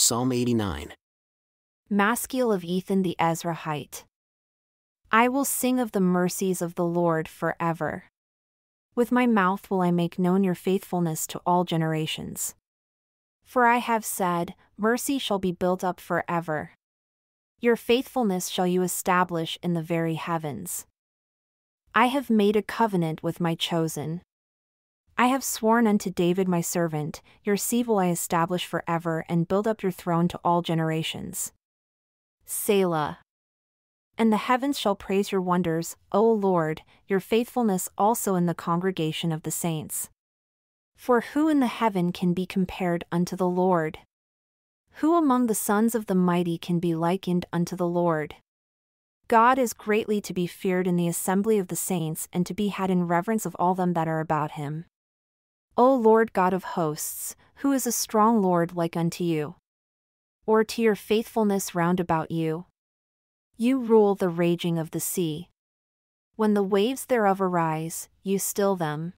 Psalm 89. Maskil of Ethan the Ezrahite. I will sing of the mercies of the Lord forever. With my mouth will I make known your faithfulness to all generations. For I have said, Mercy shall be built up forever. Your faithfulness shall you establish in the very heavens. I have made a covenant with my chosen. I have sworn unto David my servant, Your seed will I establish forever and build up your throne to all generations. Selah. And the heavens shall praise your wonders, O Lord, your faithfulness also in the congregation of the saints. For who in the heaven can be compared unto the Lord? Who among the sons of the mighty can be likened unto the Lord? God is greatly to be feared in the assembly of the saints and to be had in reverence of all them that are about him. O Lord God of hosts, who is a strong Lord like unto you? Or to your faithfulness round about you? You rule the raging of the sea. When the waves thereof arise, you still them.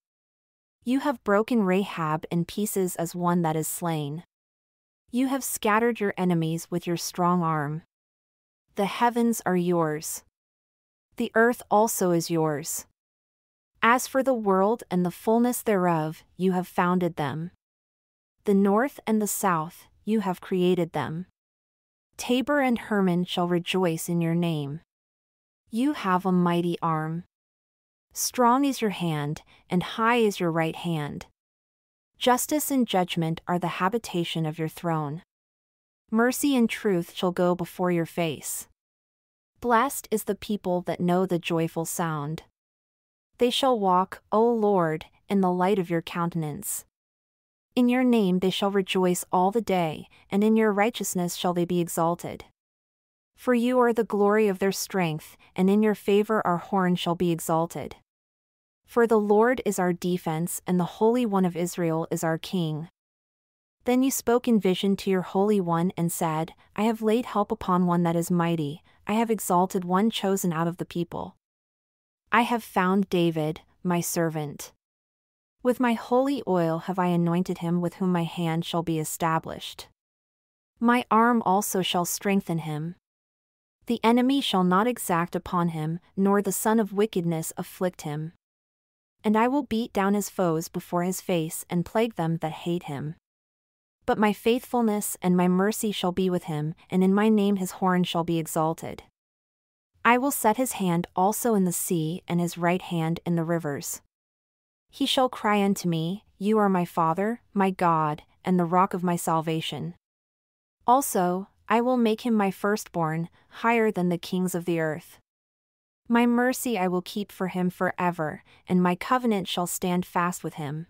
You have broken Rahab in pieces as one that is slain. You have scattered your enemies with your strong arm. The heavens are yours. The earth also is yours. As for the world and the fullness thereof, you have founded them. The north and the south, you have created them. Tabor and Hermon shall rejoice in your name. You have a mighty arm. Strong is your hand, and high is your right hand. Justice and judgment are the habitation of your throne. Mercy and truth shall go before your face. Blessed is the people that know the joyful sound. They shall walk, O Lord, in the light of your countenance. In your name they shall rejoice all the day, and in your righteousness shall they be exalted. For you are the glory of their strength, and in your favor our horn shall be exalted. For the Lord is our defense, and the Holy One of Israel is our King. Then you spoke in vision to your Holy One and said, I have laid help upon one that is mighty, I have exalted one chosen out of the people. I have found David, my servant. With my holy oil have I anointed him with whom my hand shall be established. My arm also shall strengthen him. The enemy shall not exact upon him, nor the son of wickedness afflict him. And I will beat down his foes before his face and plague them that hate him. But my faithfulness and my mercy shall be with him, and in my name his horn shall be exalted. I will set his hand also in the sea and his right hand in the rivers. He shall cry unto me, You are my Father, my God, and the rock of my salvation. Also, I will make him my firstborn, higher than the kings of the earth. My mercy I will keep for him forever, and my covenant shall stand fast with him.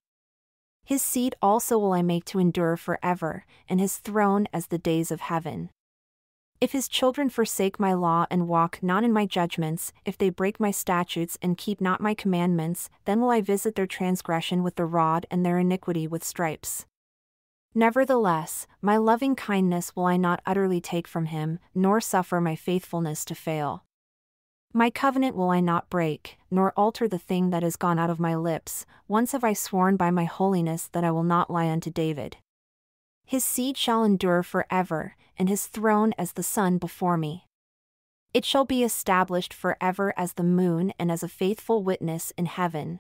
His seed also will I make to endure forever, and his throne as the days of heaven. If his children forsake my law and walk not in my judgments, if they break my statutes and keep not my commandments, then will I visit their transgression with the rod and their iniquity with stripes. Nevertheless, my loving kindness will I not utterly take from him, nor suffer my faithfulness to fail. My covenant will I not break, nor alter the thing that is gone out of my lips, once have I sworn by my holiness that I will not lie unto David. His seed shall endure forever, and his throne as the sun before me. It shall be established forever as the moon and as a faithful witness in heaven.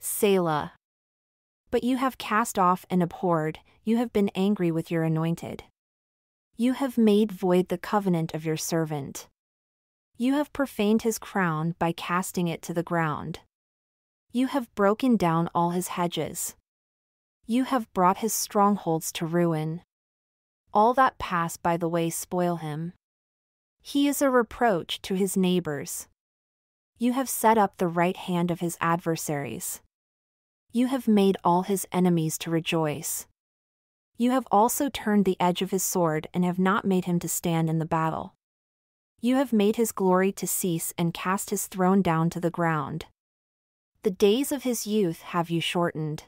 Selah. But you have cast off and abhorred, you have been angry with your anointed. You have made void the covenant of your servant. You have profaned his crown by casting it to the ground. You have broken down all his hedges. You have brought his strongholds to ruin. All that pass by the way spoil him. He is a reproach to his neighbors. You have set up the right hand of his adversaries. You have made all his enemies to rejoice. You have also turned the edge of his sword and have not made him to stand in the battle. You have made his glory to cease and cast his throne down to the ground. The days of his youth have you shortened.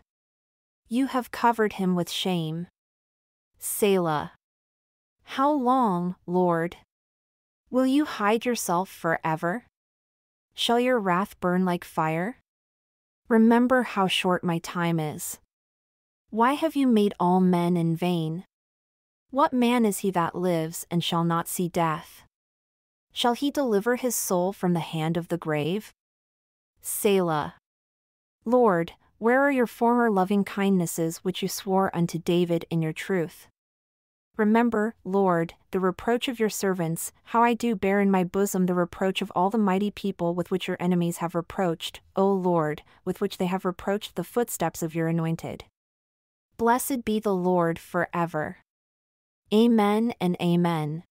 You have covered him with shame. Selah. How long, Lord? Will you hide yourself forever? Shall your wrath burn like fire? Remember how short my time is. Why have you made all men in vain? What man is he that lives and shall not see death? Shall he deliver his soul from the hand of the grave? Selah. Lord, where are your former loving kindnesses which you swore unto David in your truth? Remember, Lord, the reproach of your servants, how I do bear in my bosom the reproach of all the mighty people with which your enemies have reproached, O Lord, with which they have reproached the footsteps of your anointed. Blessed be the Lord for ever. Amen and Amen.